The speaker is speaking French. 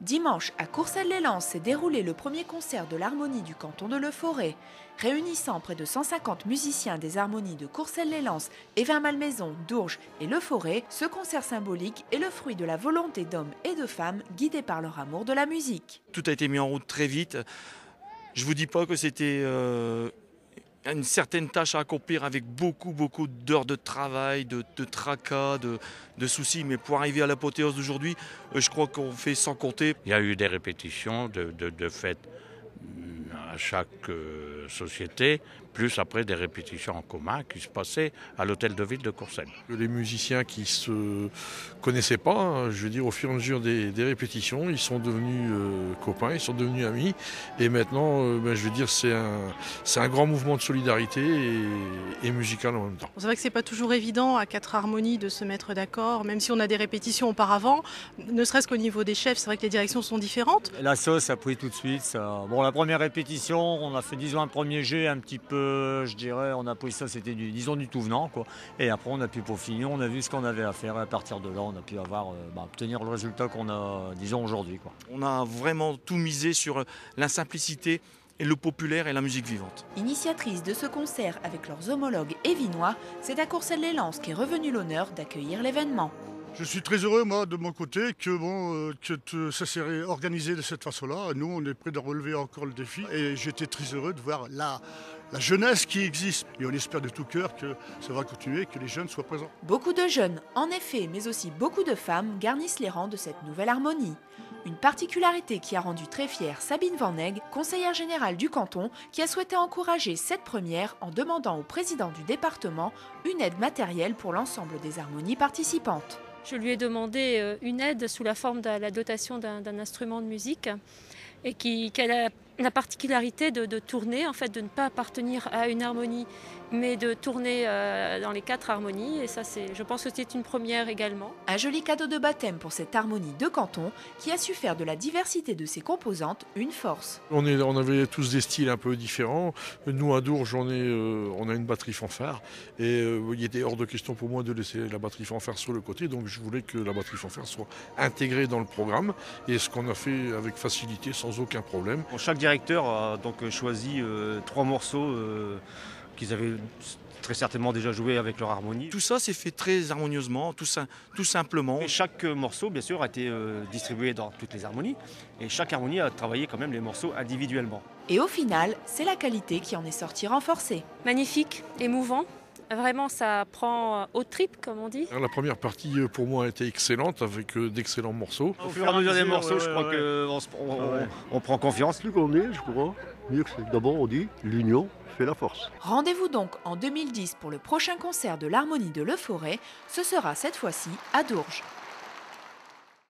Dimanche, à Courcelles-les-Lances s'est déroulé le premier concert de l'harmonie du canton de Leforêt. Réunissant près de 150 musiciens des harmonies de Courcelles-les-Lances, Évin-Malmaison, Dourges et Leforêt, ce concert symbolique est le fruit de la volonté d'hommes et de femmes guidés par leur amour de la musique. Tout a été mis en route très vite. Je vous dis pas que c'était euh, une certaine tâche à accomplir avec beaucoup, beaucoup d'heures de travail, de, tracas, de, soucis. Mais pour arriver à l'apothéose d'aujourd'hui, euh, je crois qu'on fait sans compter. Il y a eu des répétitions de, fêtes à chaque euh, société, plus après des répétitions en commun qui se passaient à l'hôtel de ville de Courcelles. Les musiciens qui se connaissaient pas, hein, je veux dire au fur et à mesure des, répétitions, ils sont devenus euh, copains, ils sont devenus amis, et maintenant, euh, ben, je veux dire, c'est un, c'est un grand mouvement de solidarité et, musical en même temps. C'est vrai que c'est pas toujours évident à quatre harmonies de se mettre d'accord, même si on a des répétitions auparavant, ne serait-ce qu'au niveau des chefs, c'est vrai que les directions sont différentes. La sauce a pris tout de suite. Ça... Bon, la première répétition, on a fait disons un premier jet un petit peu, je dirais, on a pris ça, c'était du, disons du tout venant quoi. Et après on a pu peaufiner, on a vu ce qu'on avait à faire et à partir de là on a pu avoir, euh, bah, obtenir le résultat qu'on a, disons aujourd'hui quoi. On a vraiment tout misé sur la simplicité et le populaire et la musique vivante. Initiatrice de ce concert avec leurs homologues évinois, c'est à Courcelles-les-Lances qu'est revenu l'honneur d'accueillir l'événement. Je suis très heureux, moi, de mon côté, que, bon, euh, que ça s'est organisé de cette façon-là. Nous, on est prêts de relever encore le défi. Et j'étais très heureux de voir la, la jeunesse qui existe. Et on espère de tout cœur que ça va continuer, que les jeunes soient présents. Beaucoup de jeunes, en effet, mais aussi beaucoup de femmes garnissent les rangs de cette nouvelle harmonie. Une particularité qui a rendu très fière Sabine Vaneg, conseillère générale du canton, qui a souhaité encourager cette première en demandant au président du département une aide matérielle pour l'ensemble des harmonies participantes. Je lui ai demandé euh, une aide sous la forme de la dotation d'un instrument de musique et qui, a la particularité de, tourner, en fait, de ne pas appartenir à une harmonie, mais de tourner euh, dans les quatre harmonies. Et ça, c'est, je pense que c'est une première également. Un joli cadeau de baptême pour cette harmonie de canton qui a su faire de la diversité de ses composantes une force. On, est, on avait tous des styles un peu différents. Nous, à Dourges, on, est, euh, on a une batterie fanfare. Et euh, il était hors de question pour moi de laisser la batterie fanfare sur le côté. Donc, je voulais que la batterie fanfare soit intégrée dans le programme. Et ce qu'on a fait avec facilité, sans aucun problème. chaque directeur a donc choisi euh, trois morceaux euh, qu'ils avaient très certainement déjà joué avec leur harmonie. Tout ça s'est fait très harmonieusement, tout, tout simplement. Et chaque morceau, bien sûr, a été euh, distribué dans toutes les harmonies. Et chaque harmonie a travaillé quand même les morceaux individuellement. Et au final, c'est la qualité qui en est sortie renforcée. Magnifique, émouvant, Vraiment, ça prend au trip, comme on dit. La première partie, euh, pour moi, a été excellente, avec euh, d'excellents morceaux. Au fur et à mesure des morceaux, je crois qu'on on, prend confiance. Plus qu'on est, je crois, mieux que c'est. D'abord, on dit l'union fait la force. Rendez-vous donc en 2010 pour le prochain concert de l'Harmonie de Le Forêt. Ce sera cette fois-ci à Dourges.